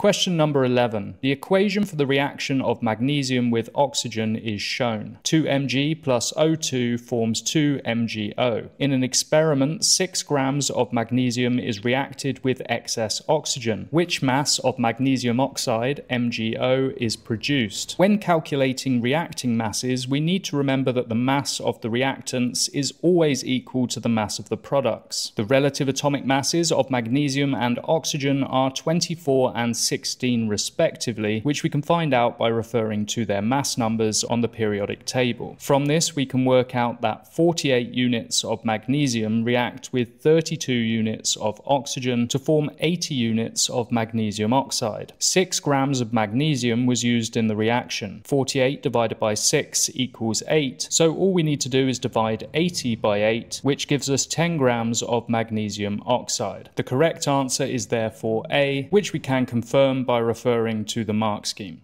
Question number 11. The equation for the reaction of magnesium with oxygen is shown. 2Mg plus O2 forms 2MgO. In an experiment, 6 grams of magnesium is reacted with excess oxygen. Which mass of magnesium oxide, MgO, is produced? When calculating reacting masses, we need to remember that the mass of the reactants is always equal to the mass of the products. The relative atomic masses of magnesium and oxygen are 24 and 16 respectively, which we can find out by referring to their mass numbers on the periodic table. From this, we can work out that 48 units of magnesium react with 32 units of oxygen to form 80 units of magnesium oxide. 6 grams of magnesium was used in the reaction. 48 divided by 6 equals 8, so all we need to do is divide 80 by 8, which gives us 10 grams of magnesium oxide. The correct answer is therefore A, which we can confirm confirm by referring to the mark scheme.